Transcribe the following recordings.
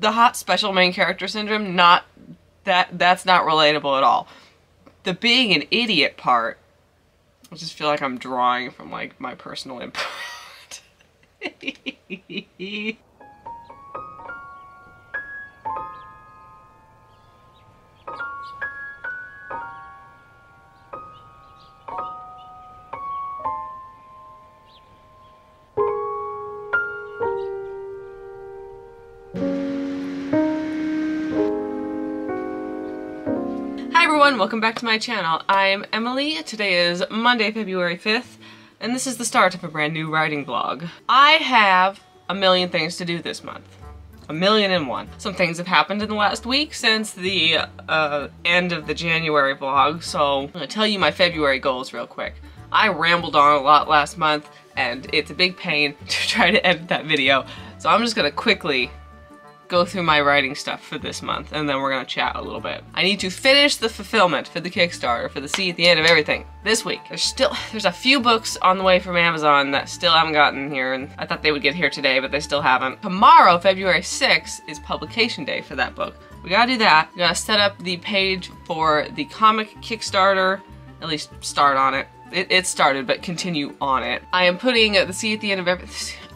The hot special main character syndrome, not that that's not relatable at all. The being an idiot part, I just feel like I'm drawing from like my personal input. everyone, welcome back to my channel. I'm Emily. Today is Monday, February 5th, and this is the start of a brand new writing vlog. I have a million things to do this month. A million and one. Some things have happened in the last week since the uh, end of the January vlog, so I'm gonna tell you my February goals real quick. I rambled on a lot last month, and it's a big pain to try to edit that video, so I'm just gonna quickly go through my writing stuff for this month and then we're gonna chat a little bit. I need to finish the fulfillment for the Kickstarter, for the Sea at the end of everything, this week. There's still, there's a few books on the way from Amazon that still haven't gotten here and I thought they would get here today, but they still haven't. Tomorrow, February 6th, is publication day for that book. We gotta do that. We gotta set up the page for the comic Kickstarter, at least start on it. It, it, started, but continue on it. I am putting the Sea at the end of every-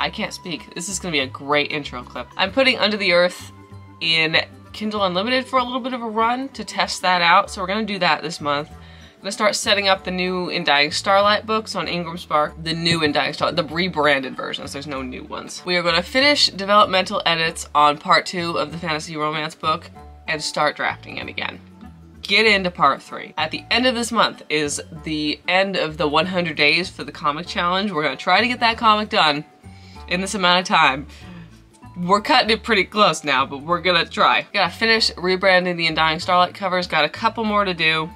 I can't speak. This is gonna be a great intro clip. I'm putting Under the Earth in Kindle Unlimited for a little bit of a run to test that out, so we're gonna do that this month. I'm gonna start setting up the new In Dying Starlight books on Ingram Spark. The new In Dying Starlight, the rebranded versions, there's no new ones. We are gonna finish developmental edits on part two of the fantasy romance book and start drafting it again get into part three. At the end of this month is the end of the 100 days for the comic challenge. We're gonna try to get that comic done in this amount of time. We're cutting it pretty close now, but we're gonna try. Gotta finish rebranding the In Dying Starlight covers. Got a couple more to do.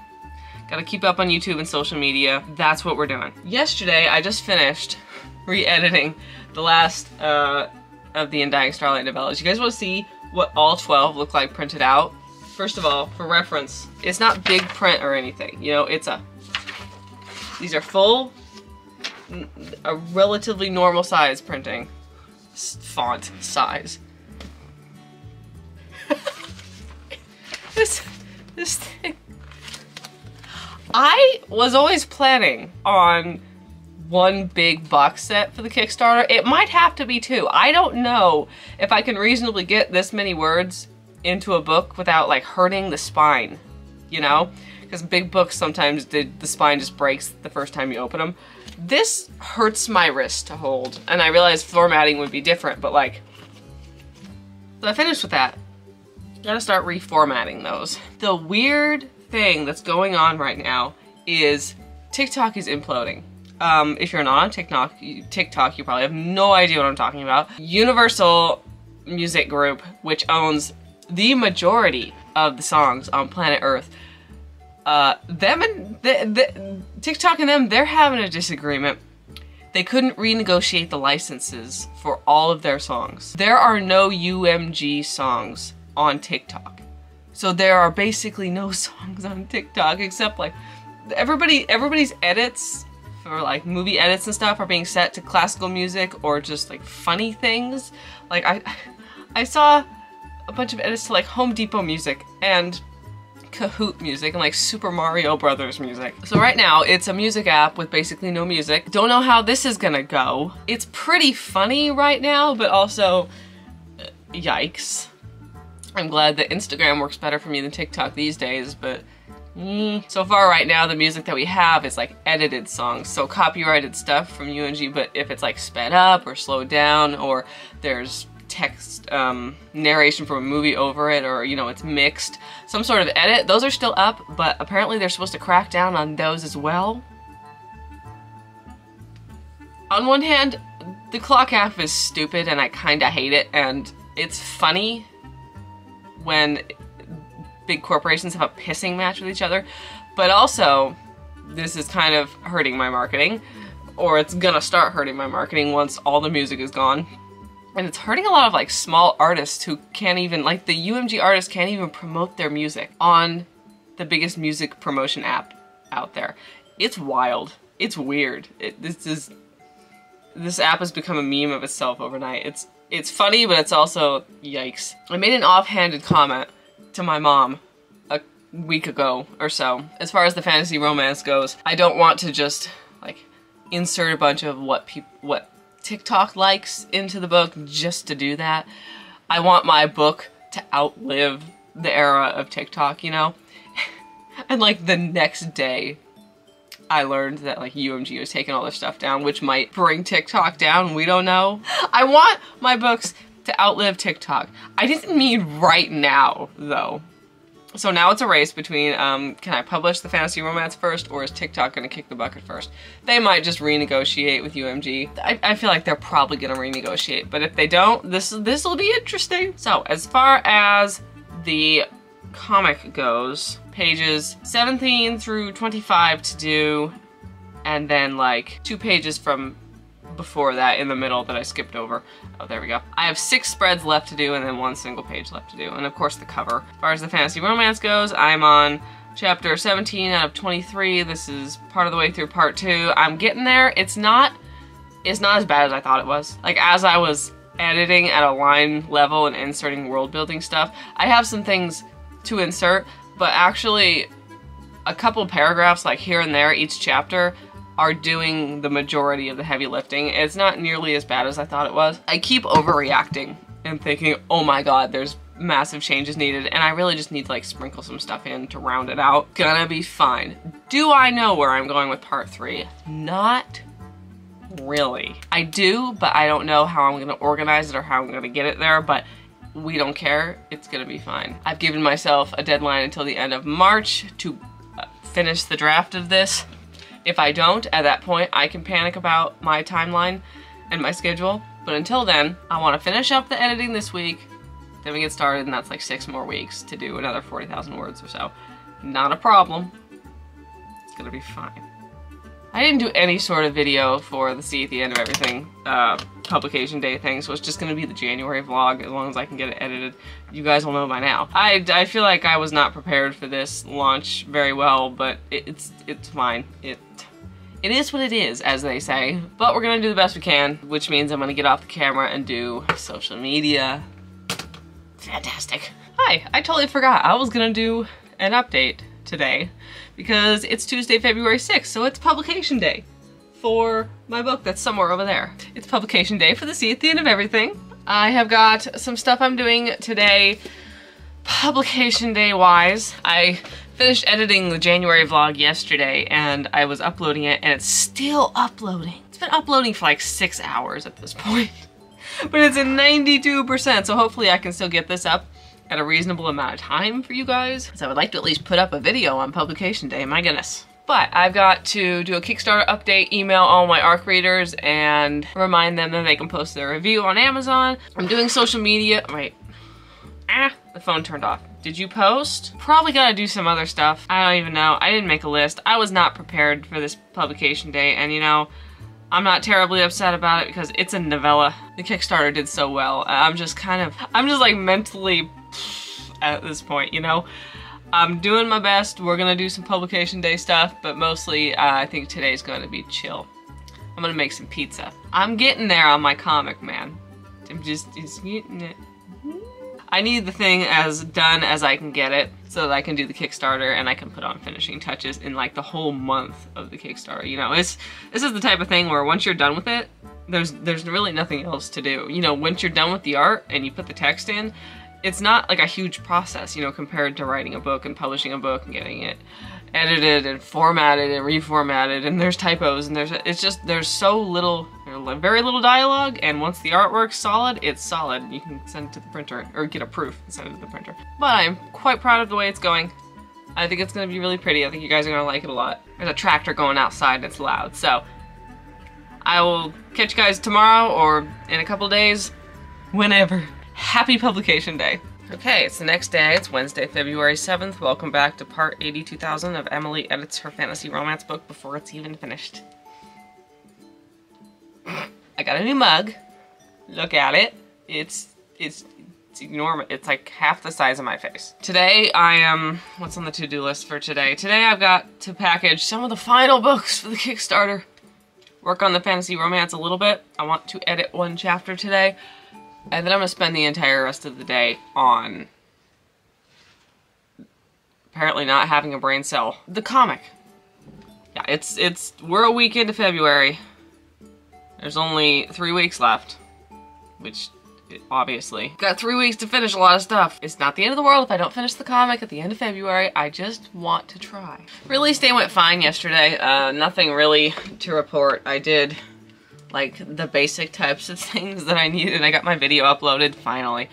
Gotta keep up on YouTube and social media. That's what we're doing. Yesterday, I just finished re-editing the last uh, of the In Dying Starlight novellas. You guys wanna see what all 12 look like printed out? First of all, for reference, it's not big print or anything. You know, it's a, these are full, a relatively normal size printing. Font size. this, this thing. I was always planning on one big box set for the Kickstarter. It might have to be two. I don't know if I can reasonably get this many words into a book without like hurting the spine, you know? Because big books sometimes the, the spine just breaks the first time you open them. This hurts my wrist to hold, and I realized formatting would be different, but like, so I finished with that. Gotta start reformatting those. The weird thing that's going on right now is TikTok is imploding. Um, if you're not on TikTok, TikTok, you probably have no idea what I'm talking about. Universal Music Group, which owns the majority of the songs on planet Earth, uh, them and the, the, TikTok and them, they're having a disagreement. They couldn't renegotiate the licenses for all of their songs. There are no UMG songs on TikTok. So there are basically no songs on TikTok except like everybody everybody's edits for like movie edits and stuff are being set to classical music or just like funny things. Like I I saw a bunch of edits to like Home Depot music and Kahoot music and like Super Mario Brothers music. So right now it's a music app with basically no music. Don't know how this is gonna go. It's pretty funny right now, but also uh, yikes. I'm glad that Instagram works better for me than TikTok these days, but mm, so far right now the music that we have is like edited songs, so copyrighted stuff from UMG, but if it's like sped up or slowed down or there's text um, narration from a movie over it or you know it's mixed. Some sort of edit. Those are still up but apparently they're supposed to crack down on those as well. On one hand the clock app is stupid and I kinda hate it and it's funny when big corporations have a pissing match with each other but also this is kind of hurting my marketing or it's gonna start hurting my marketing once all the music is gone and it's hurting a lot of like small artists who can't even, like the UMG artists can't even promote their music on the biggest music promotion app out there. It's wild. It's weird. It, this is, this app has become a meme of itself overnight. It's it's funny, but it's also yikes. I made an offhanded comment to my mom a week ago or so. As far as the fantasy romance goes, I don't want to just like insert a bunch of what people what TikTok likes into the book just to do that. I want my book to outlive the era of TikTok, you know? and like the next day, I learned that like UMG was taking all their stuff down, which might bring TikTok down. We don't know. I want my books to outlive TikTok. I didn't mean right now, though. So now it's a race between, um, can I publish the fantasy romance first or is TikTok gonna kick the bucket first? They might just renegotiate with UMG. I, I feel like they're probably gonna renegotiate, but if they don't, this this will be interesting. So as far as the comic goes, pages 17 through 25 to do, and then like two pages from before that in the middle that I skipped over. Oh, there we go. I have six spreads left to do and then one single page left to do. And of course the cover. As far as the fantasy romance goes, I'm on chapter 17 out of 23. This is part of the way through part two. I'm getting there. It's not, it's not as bad as I thought it was. Like as I was editing at a line level and inserting world building stuff, I have some things to insert, but actually a couple paragraphs like here and there each chapter are doing the majority of the heavy lifting. It's not nearly as bad as I thought it was. I keep overreacting and thinking, oh my god, there's massive changes needed, and I really just need to like sprinkle some stuff in to round it out. Gonna be fine. Do I know where I'm going with part three? Not really. I do, but I don't know how I'm gonna organize it or how I'm gonna get it there, but we don't care. It's gonna be fine. I've given myself a deadline until the end of March to uh, finish the draft of this. If I don't, at that point, I can panic about my timeline and my schedule. But until then, I want to finish up the editing this week, then we get started, and that's like six more weeks to do another 40,000 words or so. Not a problem. It's gonna be fine. I didn't do any sort of video for the Sea at the End of Everything uh, publication day thing, so it's just gonna be the January vlog as long as I can get it edited. You guys will know by now. I, I feel like I was not prepared for this launch very well, but it, it's it's fine. It it is what it is, as they say. But we're gonna do the best we can, which means I'm gonna get off the camera and do social media. Fantastic. Hi, I totally forgot. I was gonna do an update today because it's Tuesday, February 6th, so it's publication day for my book that's somewhere over there. It's publication day for the sea at the End of Everything. I have got some stuff I'm doing today publication day wise. I finished editing the January vlog yesterday and I was uploading it and it's still uploading. It's been uploading for like six hours at this point. but it's at 92%, so hopefully I can still get this up at a reasonable amount of time for you guys. So I would like to at least put up a video on publication day, my goodness. But I've got to do a Kickstarter update, email all my ARC readers, and remind them that they can post their review on Amazon. I'm doing social media, wait, ah, the phone turned off. Did you post? Probably gotta do some other stuff. I don't even know. I didn't make a list. I was not prepared for this publication day, and you know, I'm not terribly upset about it because it's a novella. The Kickstarter did so well. I'm just kind of, I'm just like mentally at this point, you know? I'm doing my best. We're gonna do some publication day stuff, but mostly uh, I think today's gonna be chill. I'm gonna make some pizza. I'm getting there on my comic, man. I'm just, just getting it. I need the thing as done as I can get it so that I can do the Kickstarter and I can put on finishing touches in like the whole month of the Kickstarter. You know, it's this is the type of thing where once you're done with it, there's there's really nothing else to do. You know, once you're done with the art and you put the text in, it's not like a huge process, you know, compared to writing a book and publishing a book and getting it edited and formatted and reformatted and there's typos and there's it's just there's so little very little dialogue and once the artwork's solid it's solid. You can send it to the printer or get a proof and send it to the printer. But I'm quite proud of the way it's going. I think it's gonna be really pretty. I think you guys are gonna like it a lot. There's a tractor going outside and it's loud so I will catch you guys tomorrow or in a couple days whenever happy publication day Okay, it's the next day. It's Wednesday, February 7th. Welcome back to part 82,000 of Emily Edits Her Fantasy Romance book before it's even finished. I got a new mug. Look at it. It's, it's, it's enormous. It's like half the size of my face. Today I am, what's on the to-do list for today? Today I've got to package some of the final books for the Kickstarter. Work on the fantasy romance a little bit. I want to edit one chapter today And then I'm gonna spend the entire rest of the day on apparently not having a brain cell. The comic. Yeah, it's, it's, we're a week into February. There's only three weeks left, which obviously. Got three weeks to finish a lot of stuff. It's not the end of the world if I don't finish the comic at the end of February. I just want to try. Release day went fine yesterday. Uh, nothing really to report. I did like the basic types of things that I needed. I got my video uploaded finally.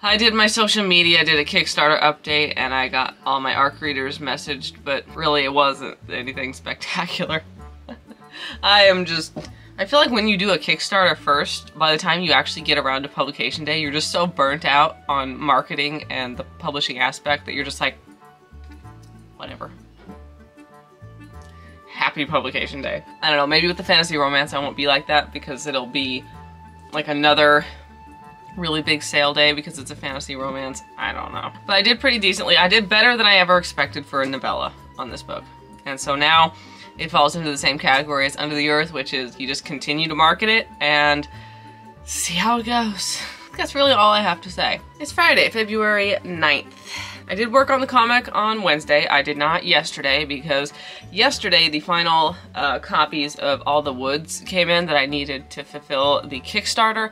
I did my social media, did a Kickstarter update, and I got all my ARC readers messaged, but really it wasn't anything spectacular. I am just... I feel like when you do a Kickstarter first, by the time you actually get around to publication day, you're just so burnt out on marketing and the publishing aspect that you're just like, whatever. Happy publication day. I don't know, maybe with the fantasy romance I won't be like that because it'll be like another really big sale day because it's a fantasy romance. I don't know. But I did pretty decently. I did better than I ever expected for a novella on this book. And so now it falls into the same category as Under the Earth, which is you just continue to market it and see how it goes. That's really all I have to say. It's Friday, February 9th. I did work on the comic on Wednesday. I did not yesterday because yesterday the final uh, copies of All the Woods came in that I needed to fulfill the Kickstarter.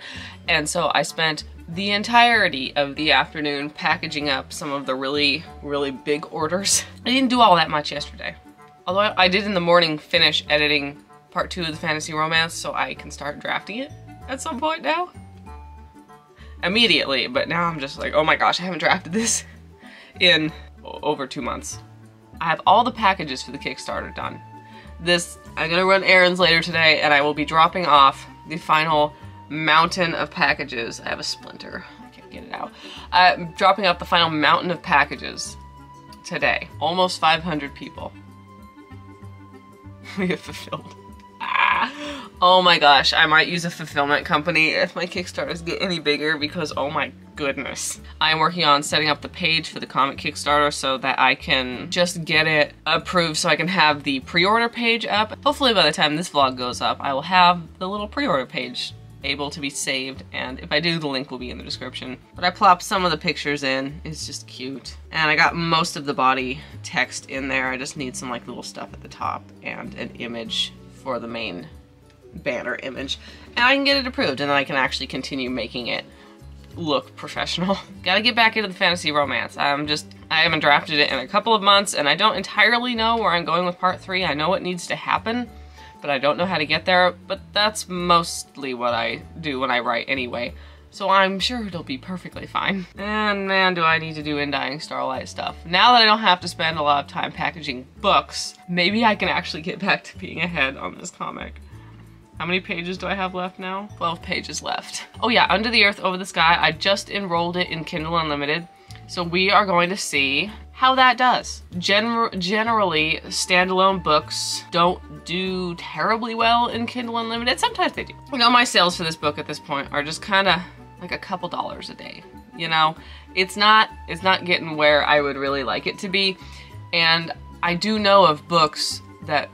And so I spent the entirety of the afternoon packaging up some of the really, really big orders. I didn't do all that much yesterday. Although I did in the morning finish editing part two of the fantasy romance so I can start drafting it at some point now. Immediately, but now I'm just like, oh my gosh, I haven't drafted this in over two months. I have all the packages for the Kickstarter done. This, I'm gonna run errands later today and I will be dropping off the final mountain of packages. I have a splinter, I can't get it out. I'm dropping off the final mountain of packages today. Almost 500 people. we have fulfilled. Ah. Oh my gosh, I might use a fulfillment company if my Kickstarters get any bigger because oh my goodness. I'm working on setting up the page for the comic Kickstarter so that I can just get it approved so I can have the pre-order page up. Hopefully by the time this vlog goes up, I will have the little pre-order page able to be saved and if I do the link will be in the description. But I plopped some of the pictures in, it's just cute. And I got most of the body text in there, I just need some like little stuff at the top and an image for the main banner image. And I can get it approved and then I can actually continue making it look professional. Gotta get back into the fantasy romance. I'm just, I haven't drafted it in a couple of months and I don't entirely know where I'm going with part three. I know what needs to happen, but I don't know how to get there. But that's mostly what I do when I write anyway. So I'm sure it'll be perfectly fine. And man, do I need to do In Dying Starlight stuff. Now that I don't have to spend a lot of time packaging books, maybe I can actually get back to being ahead on this comic. How many pages do I have left now? 12 pages left. Oh yeah, Under the Earth, Over the Sky. I just enrolled it in Kindle Unlimited. So we are going to see how that does. Gen generally, standalone books don't do terribly well in Kindle Unlimited. Sometimes they do. You know, my sales for this book at this point are just kind of like a couple dollars a day. You know, it's not it's not getting where I would really like it to be. And I do know of books that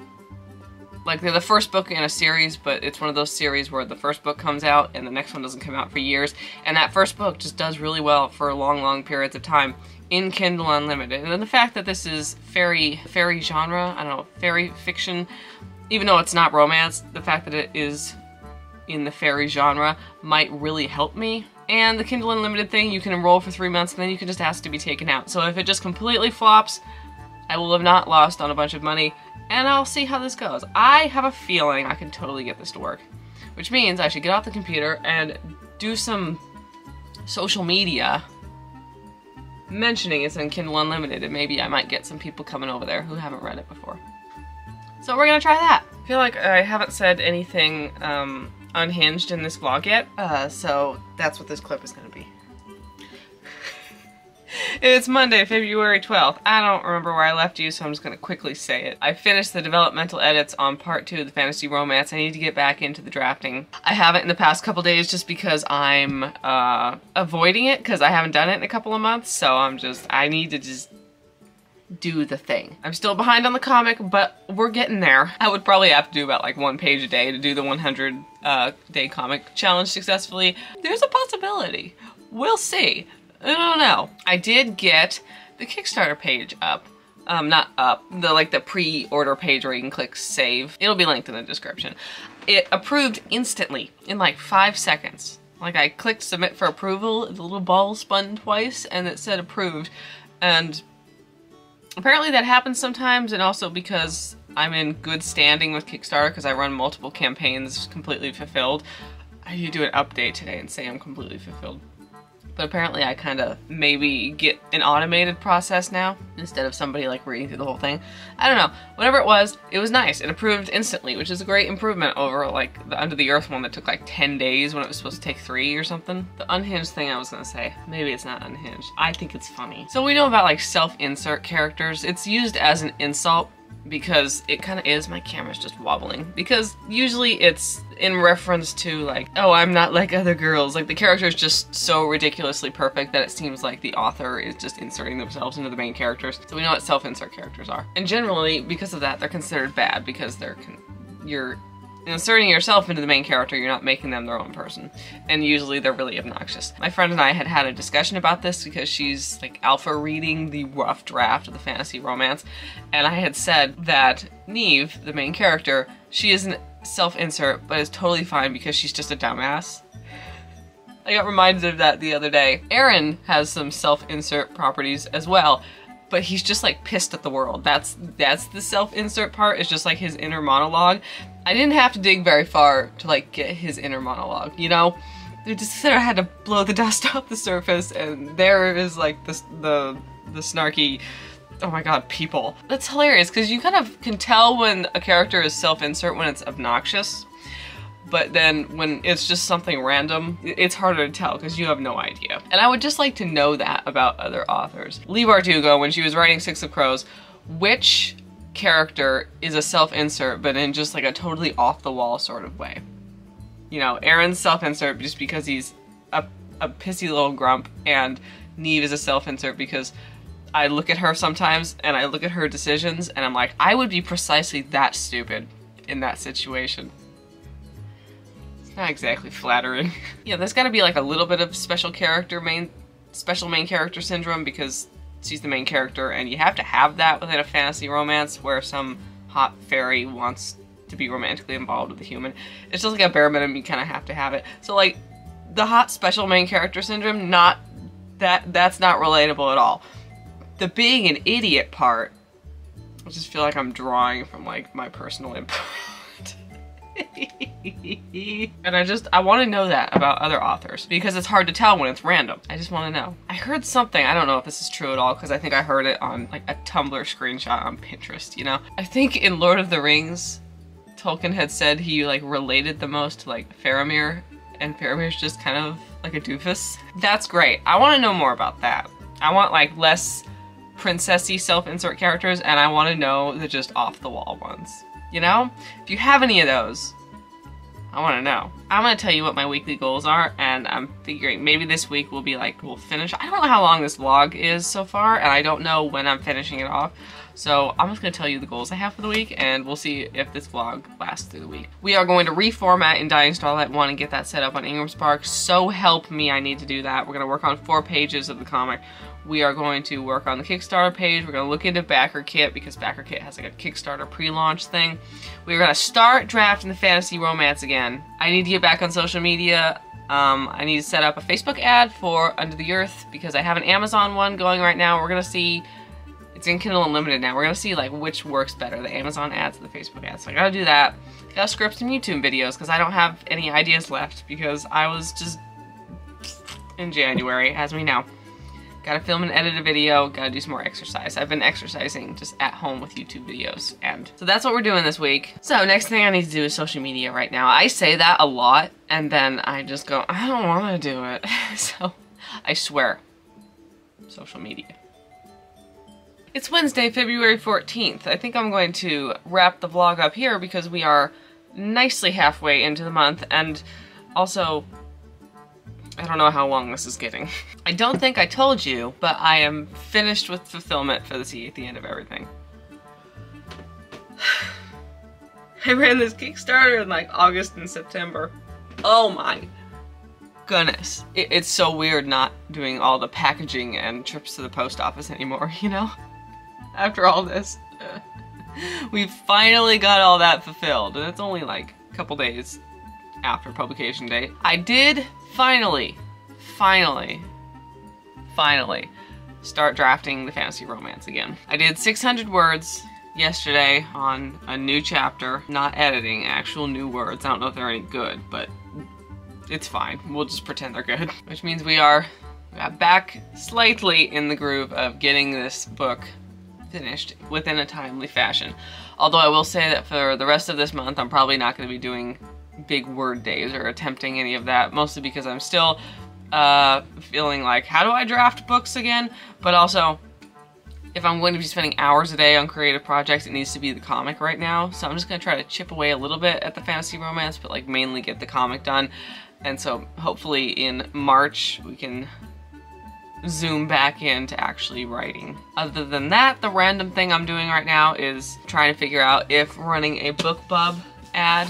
like they're the first book in a series, but it's one of those series where the first book comes out and the next one doesn't come out for years. And that first book just does really well for a long, long periods of time in Kindle Unlimited. And then the fact that this is fairy, fairy genre, I don't know, fairy fiction, even though it's not romance, the fact that it is in the fairy genre might really help me. And the Kindle Unlimited thing, you can enroll for three months and then you can just ask to be taken out. So if it just completely flops, I will have not lost on a bunch of money and I'll see how this goes. I have a feeling I can totally get this to work, which means I should get off the computer and do some social media mentioning it's in Kindle Unlimited and maybe I might get some people coming over there who haven't read it before. So we're gonna try that. I feel like I haven't said anything um, unhinged in this vlog yet, uh, so that's what this clip is gonna be. It's Monday, February 12th. I don't remember where I left you, so I'm just gonna quickly say it. I finished the developmental edits on part two of the fantasy romance. I need to get back into the drafting. I haven't in the past couple days just because I'm uh, avoiding it because I haven't done it in a couple of months, so I'm just, I need to just do the thing. I'm still behind on the comic, but we're getting there. I would probably have to do about like one page a day to do the 100 uh, day comic challenge successfully. There's a possibility. We'll see. I don't know. I did get the Kickstarter page up. Um, not up, the like the pre-order page where you can click save. It'll be linked in the description. It approved instantly in like five seconds. Like I clicked submit for approval, the little ball spun twice and it said approved. And apparently that happens sometimes and also because I'm in good standing with Kickstarter because I run multiple campaigns completely fulfilled. I need to do an update today and say I'm completely fulfilled but apparently I kind of maybe get an automated process now instead of somebody like reading through the whole thing. I don't know. Whatever it was, it was nice. It approved instantly, which is a great improvement over like the Under the Earth one that took like 10 days when it was supposed to take three or something. The unhinged thing I was gonna say, maybe it's not unhinged. I think it's funny. So we know about like self-insert characters. It's used as an insult because it kind of is. My camera's just wobbling. Because usually it's in reference to like, oh, I'm not like other girls. Like the character is just so ridiculously perfect that it seems like the author is just inserting themselves into the main characters. So we know what self-insert characters are. And generally, because of that, they're considered bad because they're you're inserting yourself into the main character, you're not making them their own person. And usually they're really obnoxious. My friend and I had had a discussion about this because she's like alpha reading the rough draft of the fantasy romance. And I had said that Neve, the main character, she isn't self-insert, but it's totally fine because she's just a dumbass. I got reminded of that the other day. Aaron has some self-insert properties as well, but he's just like pissed at the world. That's that's the self-insert part. It's just like his inner monologue. I didn't have to dig very far to like get his inner monologue, you know? They just sort of had to blow the dust off the surface and there is like this the the snarky oh my god, people. That's hilarious because you kind of can tell when a character is self-insert when it's obnoxious. But then when it's just something random, it's harder to tell because you have no idea. And I would just like to know that about other authors. Leigh Bardugo, when she was writing Six of Crows, which character is a self-insert, but in just like a totally off-the-wall sort of way. You know, Aaron's self-insert just because he's a, a pissy little grump, and Neve is a self-insert because I look at her sometimes and I look at her decisions and I'm like, I would be precisely that stupid in that situation. It's not exactly flattering. yeah, there's gotta be like a little bit of special character main, special main character syndrome because she's the main character, and you have to have that within a fantasy romance where some hot fairy wants to be romantically involved with a human. It's just like a bare minimum, you kind of have to have it. So like, the hot special main character syndrome, not that that's not relatable at all. The being an idiot part, I just feel like I'm drawing from like my personal input. and I just, I want to know that about other authors because it's hard to tell when it's random. I just want to know. I heard something, I don't know if this is true at all because I think I heard it on like a Tumblr screenshot on Pinterest, you know? I think in Lord of the Rings, Tolkien had said he like related the most to like Faramir and Faramir's just kind of like a doofus. That's great. I want to know more about that. I want like less princessy self-insert characters and I want to know the just off-the-wall ones. You know? If you have any of those, I want to know. I'm going to tell you what my weekly goals are, and I'm figuring maybe this week we'll be like, we'll finish. I don't know how long this vlog is so far, and I don't know when I'm finishing it off. So I'm just going to tell you the goals I have for the week, and we'll see if this vlog lasts through the week. We are going to reformat in Dying Starlight 1 and get that set up on Ingram Spark. So help me, I need to do that. We're going to work on four pages of the comic. We are going to work on the Kickstarter page. We're going to look into BackerKit because BackerKit has like a Kickstarter pre-launch thing. We're going to start drafting the fantasy romance again. I need to get back on social media. Um, I need to set up a Facebook ad for Under the Earth because I have an Amazon one going right now. We're going to see, it's in Kindle Unlimited now. We're going to see like which works better, the Amazon ads or the Facebook ads. So I got to do that. I Got to script some YouTube videos because I don't have any ideas left because I was just in January, as we know. Gotta film and edit a video, gotta do some more exercise. I've been exercising just at home with YouTube videos. And so that's what we're doing this week. So next thing I need to do is social media right now. I say that a lot and then I just go, I don't wanna do it. so I swear, social media. It's Wednesday, February 14th. I think I'm going to wrap the vlog up here because we are nicely halfway into the month and also I don't know how long this is getting. I don't think I told you, but I am finished with fulfillment for the sea at the end of everything. I ran this Kickstarter in like August and September. Oh my goodness. It, it's so weird not doing all the packaging and trips to the post office anymore, you know? After all this. we finally got all that fulfilled, and it's only like a couple days after publication date. I did finally, finally, finally start drafting the fantasy romance again. I did 600 words yesterday on a new chapter, not editing, actual new words. I don't know if they're any good, but it's fine. We'll just pretend they're good. Which means we are back slightly in the groove of getting this book finished within a timely fashion. Although I will say that for the rest of this month, I'm probably not going to be doing big word days or attempting any of that, mostly because I'm still uh, feeling like, how do I draft books again? But also, if I'm going to be spending hours a day on creative projects, it needs to be the comic right now. So I'm just going to try to chip away a little bit at the fantasy romance, but like mainly get the comic done. And so hopefully in March we can zoom back into actually writing. Other than that, the random thing I'm doing right now is trying to figure out if running a BookBub ad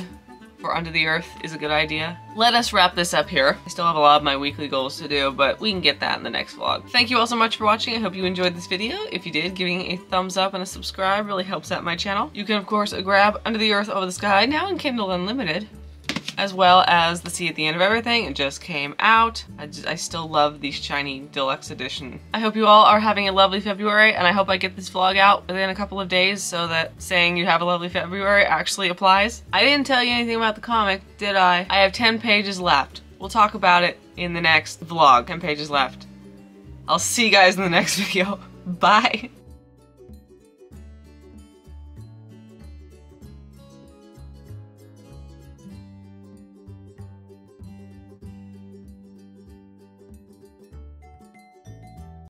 for Under the Earth is a good idea. Let us wrap this up here. I still have a lot of my weekly goals to do, but we can get that in the next vlog. Thank you all so much for watching. I hope you enjoyed this video. If you did, giving a thumbs up and a subscribe really helps out my channel. You can, of course, grab Under the Earth Over the Sky now in Kindle Unlimited as well as The Sea at the End of Everything. It just came out. I, just, I still love these shiny deluxe edition. I hope you all are having a lovely February, and I hope I get this vlog out within a couple of days so that saying you have a lovely February actually applies. I didn't tell you anything about the comic, did I? I have 10 pages left. We'll talk about it in the next vlog. 10 pages left. I'll see you guys in the next video. Bye!